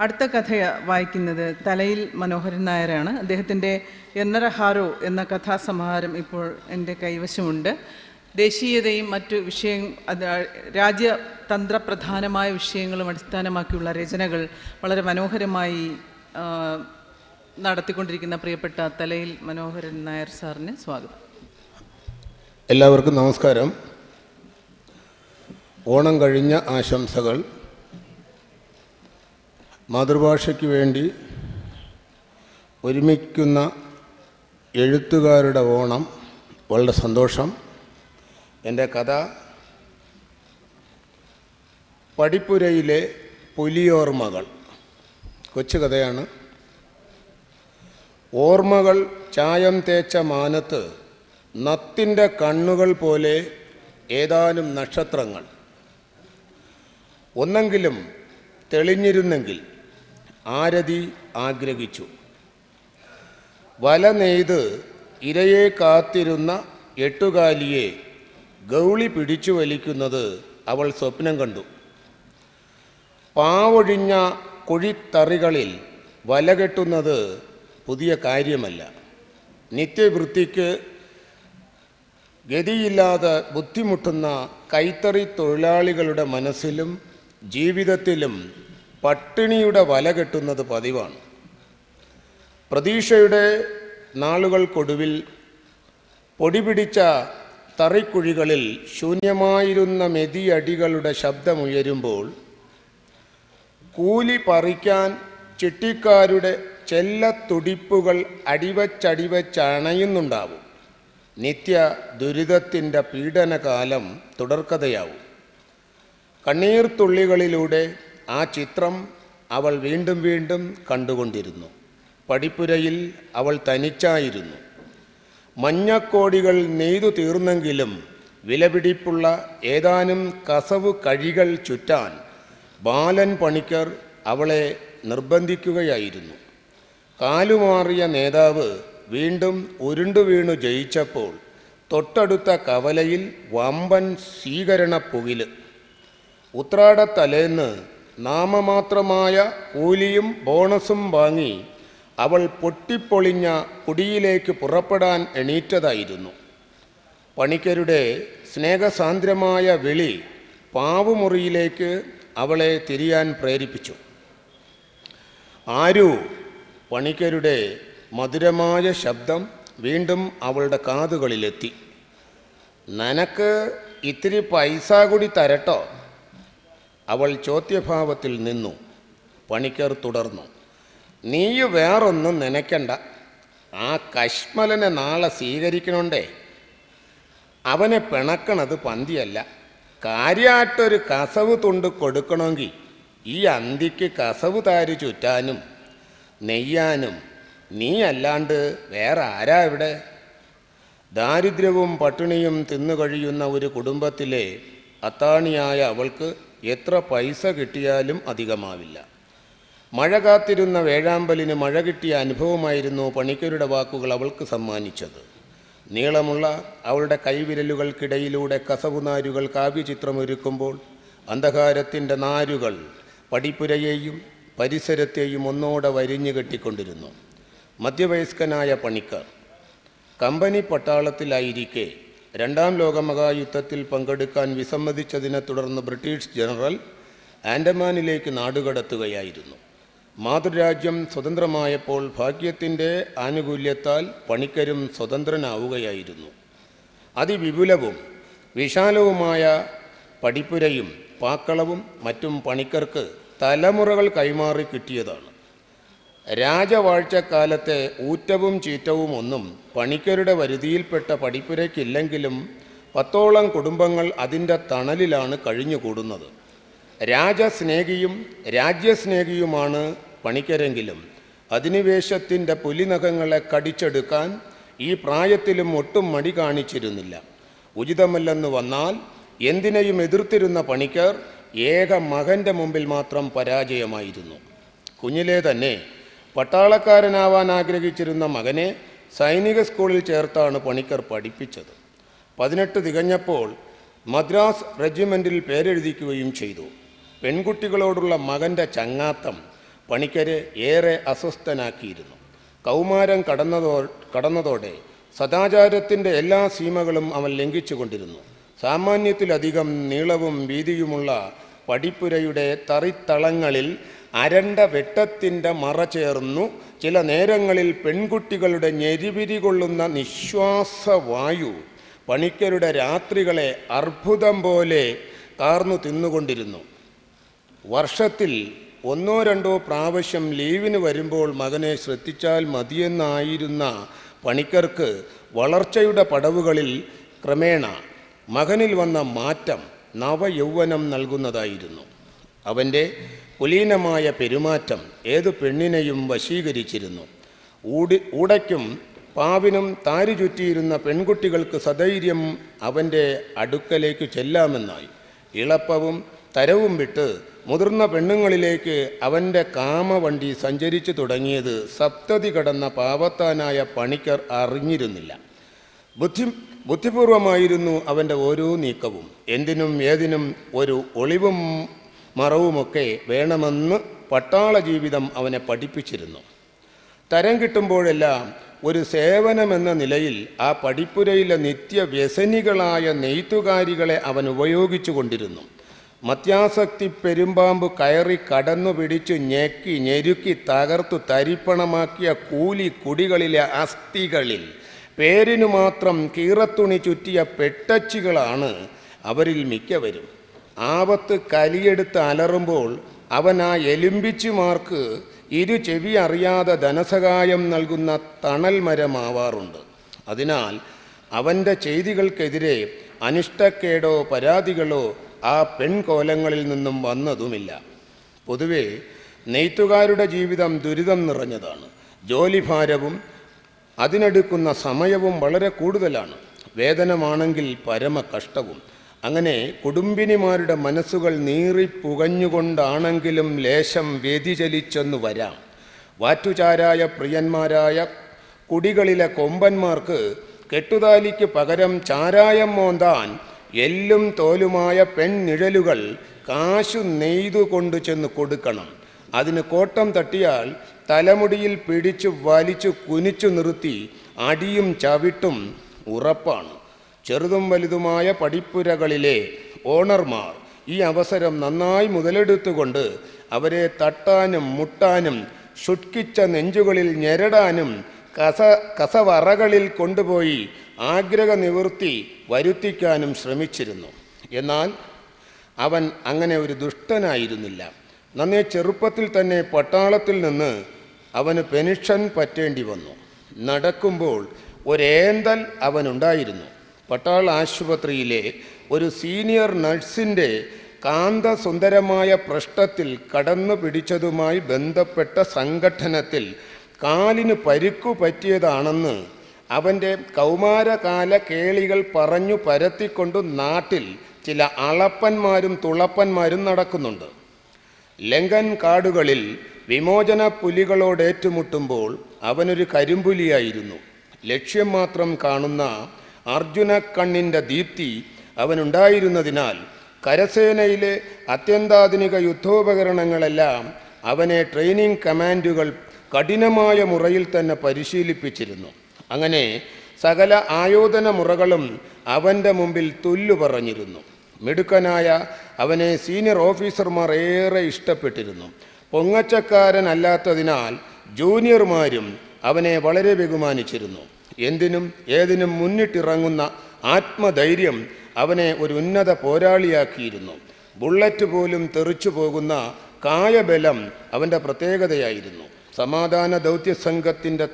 അടുത്ത കഥ വായിക്കുന്നത് തലയിൽ മനോഹരൻ നായരാണ്. അദ്ദേഹത്തിന്റെ എന്നരഹാരോ എന്ന കഥാസമാഹാരം ഇപ്പോൾ എന്റെ കൈവശമുണ്ട്. ദേശീയതയും മറ്റു വിഷയം രാജ്യതന്ത്രപ്രധാനമായ വിഷയങ്ങളും അടിസ്ഥാനമാക്കിയുള്ള രചനകൾ വളരെ മനോഹരമായി നടത്തിക്കൊണ്ടിരിക്കുന്ന പ്രിയപ്പെട്ട തലയിൽ മനോഹരൻ നായർ സാറിന് സ്വാഗതം. എല്ലാവർക്കും നമസ്കാരം. ഓണം കഴിഞ്ഞ ആശംസകൾ. മാതൃഭാഷയ്ക്ക് വേണ്ടി ഒരുമിക്കുന്ന എഴുത്തുകാരുടെ ഓണം വളരെ സന്തോഷം. എന്റെ കഥ പടിപ്പുരയിലെ പുലിയോർമ്മകൾ കൊച്ചു കഥയാണ്. ഓർമ്മകൾ ചായം തേച്ച മാനത്ത് നത്തിന്റെ കണ്ണുകൾ പോലെ ഏതാനും നക്ഷത്രങ്ങൾ. ഒന്നെങ്കിലും തെളിഞ്ഞിരുന്നെങ്കിൽ ആരതി ആഗ്രഹിച്ചു. വല നെയ്ത് ഇരയെ കാത്തിരുന്ന എട്ടുകാലിയെ ഗൗളി പിടിച്ചു വലിക്കുന്നത് അവൾ സ്വപ്നം കണ്ടു. പാവൊഴിഞ്ഞ കുഴിത്തറികളിൽ വല കെട്ടുന്നത് പുതിയ കാര്യമല്ല. നിത്യവൃത്തിക്ക് ഗതിയില്ലാതെ ബുദ്ധിമുട്ടുന്ന കൈത്തറി തൊഴിലാളികളുടെ മനസ്സിലും ജീവിതത്തിലും പട്ടിണിയുടെ വല കെട്ടുന്നത് പതിവാണ്. പ്രതീക്ഷയുടെ നാളുകൾക്കൊടുവിൽ പൊടിപിടിച്ച തറിക്കുഴികളിൽ ശൂന്യമായിരുന്ന മെതിയടികളുടെ ശബ്ദമുയരുമ്പോൾ കൂലി പറിക്കാൻ ചിട്ടിക്കാരുടെ ചെല്ലത്തുടിപ്പുകൾ അടിവച്ചടിവച്ചണയുന്നുണ്ടാവും. നിത്യ ദുരിതത്തിന്റെ പീഡനകാലം തുടർക്കഥയാവും. കണ്ണീർത്തുള്ളികളിലൂടെ ആ ചിത്രം അവൾ വീണ്ടും വീണ്ടും കണ്ടുകൊണ്ടിരുന്നു. പടിപ്പുരയിൽ അവൾ തനിച്ചായിരുന്നു. മഞ്ഞക്കോടികൾ നെയ്തു തീർന്നെങ്കിലും വിലപിടിപ്പുള്ള ഏതാനും കസവ് കഴികൾ ചുറ്റാൻ ബാലൻ പണിക്കർ അവളെ നിർബന്ധിക്കുകയായിരുന്നു. കാലുമാറിയ നേതാവ് വീണ്ടും ഉരുണ്ടു വീണു ജയിച്ചപ്പോൾ തൊട്ടടുത്ത കവലയിൽ വമ്പൻ സ്വീകരണ പുകിൽ. ഉത്രാടത്തലേന്ന് നാമമാത്രമായ കൂലിയും ബോണസും വാങ്ങി അവൾ പൊട്ടിപ്പൊളിഞ്ഞ കുടിയിലേക്ക് പുറപ്പെടാൻ എണീറ്റതായിരുന്നു. പണിക്കരുടെ സ്നേഹസാന്ദ്രമായ വിളി പാവുമുറിയിലേക്ക് അവളെ തിരിയാൻ പ്രേരിപ്പിച്ചു. ആരു? പണിക്കരുടെ മധുരമായ ശബ്ദം വീണ്ടും അവളുടെ കാതുകളിലെത്തി. നനക്ക് ഇത്തിരി പൈസ കൂടി തരട്ടോ. അവൾ ചോദ്യഭാവത്തിൽ നിന്നു. പണിക്കർ തുടർന്നു. നീ വേറൊന്നും നനയ്ക്കണ്ട. ആ കശ്മലനെ നാളെ സ്വീകരിക്കണോണ്ടേ. അവനെ പിണക്കണത് പന്തിയല്ല. കാര്യമായിട്ടൊരു കസവ് തുണ്ട് കൊടുക്കണമെങ്കിൽ ഈ അന്തിക്ക് കസവ് താരി ചുറ്റാനും നെയ്യാനും നീ അല്ലാണ്ട് വേറെ ആരാ ഇവിടെ? ദാരിദ്ര്യവും പട്ടിണിയും തിന്നു കഴിയുന്ന ഒരു കുടുംബത്തിലെ അത്താണിയായ അവൾക്ക് എത്ര പൈസ കിട്ടിയാലും അധികമാവില്ല. മഴ കാത്തിരുന്ന വേഴാമ്പലിന് മഴ കിട്ടിയ അനുഭവമായിരുന്നു പണിക്കരുടെ വാക്കുകൾ അവൾക്ക് സമ്മാനിച്ചത്. നീളമുള്ള അവളുടെ കൈവിരലുകൾക്കിടയിലൂടെ കസവുനാരുകൾ കാവ്യചിത്രമൊരുക്കുമ്പോൾ അന്ധകാരത്തിന്റെ നാരുകൾ പടിപ്പുരയെയും പരിസരത്തെയും ഒന്നോടെ വരിഞ്ഞു കെട്ടിക്കൊണ്ടിരുന്നു. മധ്യവയസ്കനായ പണിക്കർ. കമ്പനി പട്ടാളത്തിലായിരിക്കെ രണ്ടാം ലോകമഹായുദ്ധത്തിൽ പങ്കെടുക്കാൻ വിസമ്മതിച്ചതിനെ തുടർന്ന് ബ്രിട്ടീഷ് ജനറൽ ആൻഡമാനിലേക്ക് നാടുകടത്തുകയായിരുന്നു. മാതൃരാജ്യം സ്വതന്ത്രമായപ്പോൾ ഭാഗ്യത്തിന്റെ ആനുകൂല്യത്താൽ പണിക്കരും സ്വതന്ത്രനാവുകയായിരുന്നു. അതിവിപുലവും വിശാലവുമായ പഠിപ്പുരയും പാക്കളവും മറ്റും പണിക്കർക്ക് തലമുറകൾ കൈമാറി കിട്ടിയതാണ്. രാജവാഴ്ചക്കാലത്തെ ഊറ്റവും ചീറ്റവും ഒന്നും പണിക്കരുടെ വരുതിയിൽപ്പെട്ട പടിപ്പുരയ്ക്കില്ലെങ്കിലും പത്തോളം കുടുംബങ്ങൾ അതിന്റെ തണലിലാണ് കഴിഞ്ഞുകൂടുന്നത്. രാജസ്നേഹിയും രാജ്യസ്നേഹിയുമാണ് പണിക്കരെങ്കിലും. അധിനിവേശത്തിന്റെ പുലിനഖങ്ങളെ കടിച്ചെടുക്കാൻ ഈ പ്രായത്തിലും ഒട്ടും മടി കാണിച്ചിരുന്നില്ല. ഉചിതമല്ലെന്ന് വന്നാൽ എന്തിനേയും എതിർത്തിരുന്ന പണിക്കർ ഏക മകന്റെ മുമ്പിൽ മാത്രം പരാജയമായിരുന്നു. കുഞ്ഞിലെ തന്നെ പട്ടാളക്കാരനാവാൻ ആഗ്രഹിച്ചിരുന്ന മകനെ സൈനിക സ്കൂളിൽ ചേർത്താണ് പണിക്കർ പഠിപ്പിച്ചത്. പതിനെട്ട് തികഞ്ഞപ്പോൾ മദ്രാസ് റെജിമെന്റിൽ പേരെഴുതിക്കുകയും ചെയ്തു. പെൺകുട്ടികളോടുള്ള മകന്റെ ചങ്ങാത്തം പണിക്കരെ ഏറെ അസ്വസ്ഥനാക്കിയിരുന്നു. കൗമാരം കടന്നതോ കടന്നതോടെ സദാചാരത്തിന്റെ എല്ലാ സീമകളും അവൻ ലംഘിച്ചുകൊണ്ടിരുന്നു. സാമാന്യത്തിലധികം നീളവും വീതിയുമുള്ള പടിപ്പുരയുടെ തറിത്തളങ്ങളിൽ അരണ്ട വെട്ടത്തിന്റെ മറ ചേർന്നു. ചില നേരങ്ങളിൽ പെൺകുട്ടികളുടെ ഞെരിവിരി കൊള്ളുന്ന നിശ്വാസവായു പണിക്കരുടെ രാത്രികളെ അർബുദം പോലെ കാർന്നു തിന്നുകൊണ്ടിരുന്നു. വർഷത്തിൽ ഒന്നോ രണ്ടോ പ്രാവശ്യം ലീവിന് വരുമ്പോൾ മകനെ ശ്രദ്ധിച്ചാൽ മതിയെന്നായിരുന്ന പണിക്കർക്ക് വളർച്ചയുടെ പടവുകളിൽ ക്രമേണ മകനിൽ വന്ന മാറ്റം നവയൗവനം നൽകുന്നതായിരുന്നു. അവന്റെ കുലീനമായ പെരുമാറ്റം ഏതു പെണ്ണിനെയും വശീകരിച്ചിരുന്നു. ഊടി ഊടയ്ക്കും പാവിനും താരി ചുറ്റിയിരുന്ന പെൺകുട്ടികൾക്ക് സധൈര്യം അവന്റെ അടുക്കലേക്ക് ചെല്ലാമെന്നായി. ഇളപ്പവും തരവും വിട്ട് മുതിർന്ന പെണ്ണുങ്ങളിലേക്ക് അവന്റെ കാമവണ്ടി സഞ്ചരിച്ചു തുടങ്ങിയത് സപ്തതി കടന്ന പാവത്താനായ പണിക്കർ അറിഞ്ഞിരുന്നില്ല. ബുദ്ധി ബുദ്ധിപൂർവമായിരുന്നു അവന്റെ ഓരോ നീക്കവും. എന്തിനും ഏതിനും ഒരു ഒളിവും മറവുമൊക്കെ വേണമെന്ന് പട്ടാള ജീവിതം അവനെ പഠിപ്പിച്ചിരുന്നു. തരം കിട്ടുമ്പോഴെല്ലാം ഒരു സേവനമെന്ന നിലയിൽ ആ പടിപ്പുരയിലെ നിത്യവ്യസനികളായ നെയ്ത്തുകാരികളെ അവൻ ഉപയോഗിച്ചു കൊണ്ടിരുന്നു. മത്യാസക്തി പെരുമ്പാമ്പ് കയറി കടന്നു പിടിച്ചു ഞെക്കി ഞെരുക്കി തകർത്തു തരിപ്പണമാക്കിയ കൂലി കുടികളിലെ അസ്ഥികളിൽ പേരിനു മാത്രം കീറത്തുണി ചുറ്റിയ പെട്ടച്ചികളാണ് അവരിൽ മിക്കവരും. ആപത്ത് കലിയെടുത്ത് അലറുമ്പോൾ അവൻ ആ എലുമ്പിച്ചുമാർക്ക് ഇരു ചെവി അറിയാതെ ധനസഹായം നൽകുന്ന തണൽ മരമാവാറുണ്ട് അതിനാൽ അവന്റെ ചെയ്തികൾക്കെതിരെ അനിഷ്ടക്കേടോ പരാതികളോ ആ പെൺകോലങ്ങളിൽ നിന്നും വന്നതുമില്ല. പൊതുവെ നെയ്ത്തുകാരുടെ ജീവിതം ദുരിതം നിറഞ്ഞതാണ്. ജോലിഭാരവും അതിനെടുക്കുന്ന സമയവും വളരെ കൂടുതലാണ്. വേതനമാണെങ്കിൽ പരമ കഷ്ടവും അങ്ങനെ കുടുംബിനിമാരുടെ മനസ്സുകൾ നീറിപ്പുകഞ്ഞുകൊണ്ടാണെങ്കിലും ലേശം വ്യതിചലിച്ചെന്നു വരാം. വാറ്റുചാരായ പ്രിയന്മാരായ കുടികളിലെ കൊമ്പന്മാർക്ക് കെട്ടുതാലിക്ക് പകരം ചാരായം മോന്താൻ എല്ലും തോലുമായ പെൺനിഴലുകൾ കാശു നെയ്തു കൊണ്ടു ചെന്ന് കൊടുക്കണം. അതിന് കോട്ടം തട്ടിയാൽ തലമുടിയിൽ പിടിച്ചു വലിച്ചു കുനിച്ചു നിർത്തി അടിയും ചവിട്ടും ഉറപ്പാണ്. ചെറുതും വലുതുമായ പടിപ്പുരകളിലെ ഓണർമാർ ഈ അവസരം നന്നായി മുതലെടുത്തുകൊണ്ട് അവരെ തട്ടാനും മുട്ടാനും ഷുട്കിച്ച നെഞ്ചുകളിൽ ഞെരടാനും കസ കസവറകളിൽ കൊണ്ടുപോയി ആഗ്രഹ നിവൃത്തി വരുത്തിക്കാനും ശ്രമിച്ചിരുന്നു. എന്നാൽ അവൻ അങ്ങനെ ഒരു ദുഷ്ടനായിരുന്നില്ല. നന്നേ ചെറുപ്പത്തിൽ തന്നെ പട്ടാളത്തിൽ നിന്ന് അവന് പെൻഷൻ പറ്റേണ്ടി വന്നു. നടക്കുമ്പോൾ ഒരേന്തൽ അവനുണ്ടായിരുന്നു. പട്ടാള ആശുപത്രിയിലെ ഒരു സീനിയർ നഴ്സിന്റെ കാന്തസുന്ദരമായ പ്രശ്നത്തിൽ കടന്നു പിടിച്ചതുമായി ബന്ധപ്പെട്ട സംഘടനത്തിൽ കാലിന് പരിക്കു പറ്റിയതാണെന്ന് അവന്റെ കൗമാരകാല കേളികൾ പറഞ്ഞു പരത്തിക്കൊണ്ട് നാട്ടിൽ ചില അളപ്പന്മാരും തുളപ്പന്മാരും നടക്കുന്നുണ്ട്. ലങ്കൻ കാടുകളിൽ വിമോചന പുലികളോടേറ്റുമുട്ടുമ്പോൾ അവനൊരു കരിമ്പുലിയായിരുന്നു. ലക്ഷ്യം മാത്രം കാണുന്ന അർജുന കണ്ണിന്റെ ദീപ്തി അവനുണ്ടായിരുന്നതിനാൽ കരസേനയിലെ അത്യന്താധുനിക യുദ്ധോപകരണങ്ങളെല്ലാം അവനെ ട്രെയിനിങ് കമാൻഡുകൾ കഠിനമായ മുറയിൽ തന്നെ പരിശീലിപ്പിച്ചിരുന്നു. അങ്ങനെ സകല ആയോധന മുറകളും അവന്റെ മുമ്പിൽ തുല്ലു പറഞ്ഞിരുന്നു. മിടുക്കനായ അവനെ സീനിയർ ഓഫീസർമാർ ഏറെ ഇഷ്ടപ്പെട്ടിരുന്നു. പൊങ്ങച്ചക്കാരനല്ലാത്തതിനാൽ ജൂനിയർമാരും അവനെ വളരെ ബഹുമാനിച്ചിരുന്നു. എന്തിനും ഏതിനും മുന്നിട്ടിറങ്ങുന്ന ആത്മധൈര്യം അവനെ ഒരു ഉന്നത പോരാളിയാക്കിയിരുന്നു. ബുള്ളറ്റ് പോലും തെറിച്ചു പോകുന്ന കായബലം അവന്റെ പ്രത്യേകതയായിരുന്നു. സമാധാന ദൗത്യ സംഘത്തിന്റെ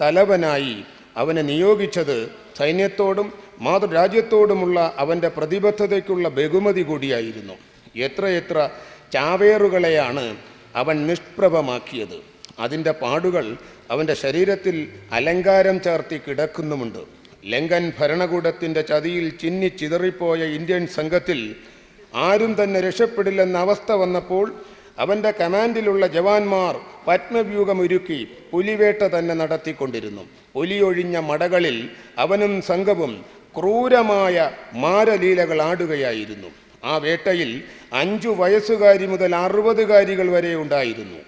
തലവനായി അവനെ നിയോഗിച്ചത് സൈന്യത്തോടും മാതൃരാജ്യത്തോടുമുള്ള അവന്റെ പ്രതിബദ്ധതയ്ക്കുള്ള ബഹുമതി കൂടിയായിരുന്നു. എത്രയെത്ര ചാവേറുകളെയാണ് അവൻ നിഷ്പ്രഭമാക്കിയത്. അതിന്റെ പാടുകൾ അവന്റെ ശരീരത്തിൽ അലങ്കാരം ചേർത്തി കിടക്കുന്നുമുണ്ട്. ലങ്കൻ ഭരണകൂടത്തിന്റെ ചതിയിൽ ചിന്നി ചിതറിപ്പോയ ഇന്ത്യൻ സംഘത്തിൽ ആരും തന്നെ രക്ഷപ്പെടില്ലെന്ന അവസ്ഥ വന്നപ്പോൾ അവന്റെ കമാൻഡിലുള്ള ജവാന്മാർ പത്മവ്യൂഹമൊരുക്കി പുലിവേട്ട തന്നെ നടത്തിക്കൊണ്ടിരുന്നു. പുലിയൊഴിഞ്ഞ മടകളിൽ അവനും സംഘവും ക്രൂരമായ മാരലീലകൾ ആടുകയായിരുന്നു. ആ വേട്ടയിൽ അഞ്ചു വയസ്സുകാരി മുതൽ അറുപതുകാരികൾ വരെ ഉണ്ടായിരുന്നു.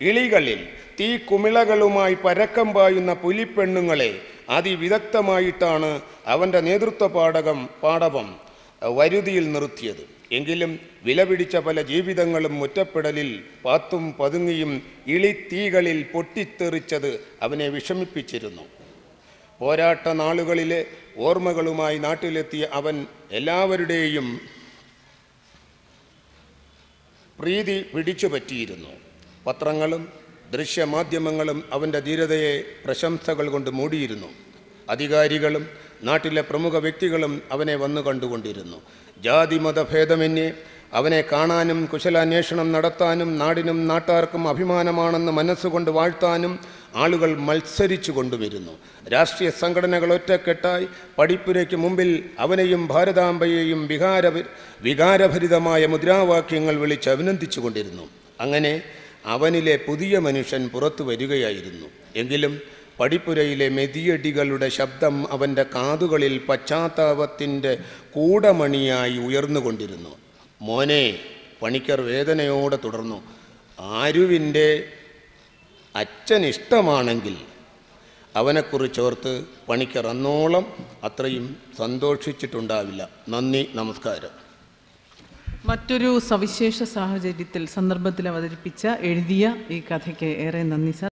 ഇളികളിൽ തീ കുമിളകളുമായി പരക്കം പായുന്ന പുലിപ്പെണ്ണുങ്ങളെ അതിവിദഗ്ധമായിട്ടാണ് അവന്റെ നേതൃത്വ പാടകം പാടവം വരുതിയിൽ നിർത്തിയത്. എങ്കിലും വിലപിടിച്ച പല ജീവിതങ്ങളും മുറ്റപ്പെടലിൽ പാത്തും പതുങ്ങിയും ഇളിത്തീകളിൽ പൊട്ടിത്തെറിച്ചത് അവനെ വിഷമിപ്പിച്ചിരുന്നു. പോരാട്ട നാളുകളിലെ ഓർമ്മകളുമായി നാട്ടിലെത്തിയ അവൻ എല്ലാവരുടെയും പ്രീതി പിടിച്ചു പറ്റിയിരുന്നു പത്രങ്ങളും ദൃശ്യമാധ്യമങ്ങളും അവന്റെ ധീരതയെ പ്രശംസകൾ കൊണ്ട് മൂടിയിരുന്നു. അധികാരികളും നാട്ടിലെ പ്രമുഖ വ്യക്തികളും അവനെ വന്നു കണ്ടുകൊണ്ടിരുന്നു. ജാതി മതഭേദമന്യേ അവനെ കാണാനും കുശലാന്വേഷണം നടത്താനും നാടിനും നാട്ടാർക്കും അഭിമാനമാണെന്ന് മനസ്സുകൊണ്ട് വാഴ്ത്താനും ആളുകൾ മത്സരിച്ചു കൊണ്ടുവരുന്നു. രാഷ്ട്രീയ സംഘടനകൾ ഒറ്റക്കെട്ടായി പഠിപ്പുരയ്ക്ക് മുമ്പിൽ അവനെയും ഭാരതാംബയെയും വികാര വികാരഭരിതമായ മുദ്രാവാക്യങ്ങൾ വിളിച്ച് അഭിനന്ദിച്ചു കൊണ്ടിരുന്നു അങ്ങനെ അവനിലെ പുതിയ മനുഷ്യൻ പുറത്തു വരികയായിരുന്നു. എങ്കിലും പടിപ്പുരയിലെ മെതിയടികളുടെ ശബ്ദം അവന്റെ കാതുകളിൽ പശ്ചാത്താപത്തിന്റെ കൂടമണിയായി ഉയർന്നുകൊണ്ടിരുന്നു. മോനെ പണിക്കർ വേദനയോടെ തുടർന്നു ആരുവിന്റെ അച്ഛൻ ഇഷ്ടമാണെങ്കിൽ അവനെക്കുറിച്ചോർത്ത് പണിക്കർ അന്നോളം അത്രയും സന്തോഷിച്ചിട്ടുണ്ടാവില്ല. നന്ദി നമസ്കാരം. മറ്റൊരു സവിശേഷ സാഹചര്യത്തിൽ സന്ദർഭത്തിൽ അവതരിപ്പിച്ച എഴുതിയ ഈ കഥയ്ക്ക് ഏറെ നന്ദി സർ.